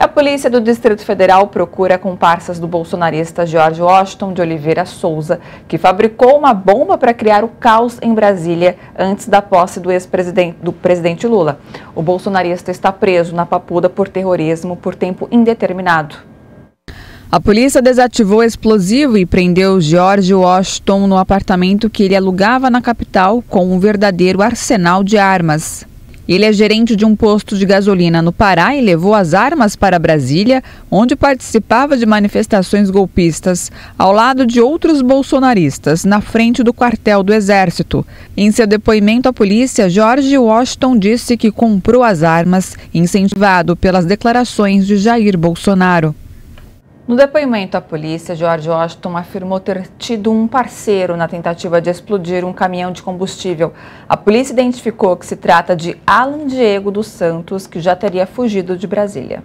A polícia do Distrito Federal procura comparsas do bolsonarista George Washington de Oliveira Souza, que fabricou uma bomba para criar o caos em Brasília antes da posse do ex-presidente do presidente Lula. O bolsonarista está preso na Papuda por terrorismo por tempo indeterminado. A polícia desativou o explosivo e prendeu George Washington no apartamento que ele alugava na capital com um verdadeiro arsenal de armas. Ele é gerente de um posto de gasolina no Pará e levou as armas para Brasília, onde participava de manifestações golpistas, ao lado de outros bolsonaristas, na frente do quartel do Exército. Em seu depoimento à polícia, Jorge Washington disse que comprou as armas, incentivado pelas declarações de Jair Bolsonaro. No depoimento à polícia, George Washington afirmou ter tido um parceiro na tentativa de explodir um caminhão de combustível. A polícia identificou que se trata de Alan Diego dos Santos, que já teria fugido de Brasília.